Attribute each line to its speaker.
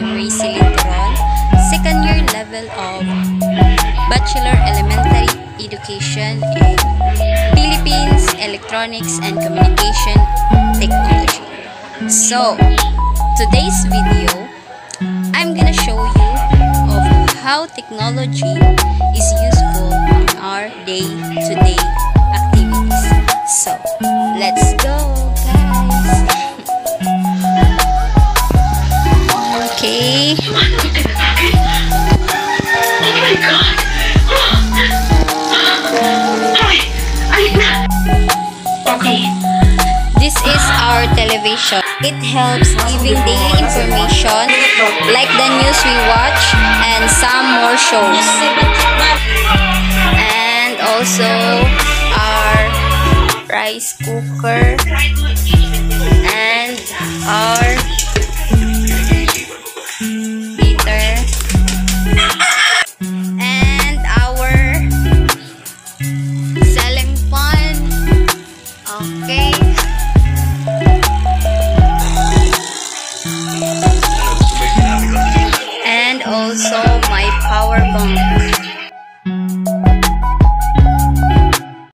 Speaker 1: primary Silindron, second year level of Bachelor Elementary Education in Philippines Electronics and Communication Technology. So, today's video, I'm gonna show you of how technology is useful in our day This is our television. It helps giving daily information like the news we watch and some more shows. And also our rice cooker okay? And also my power bank.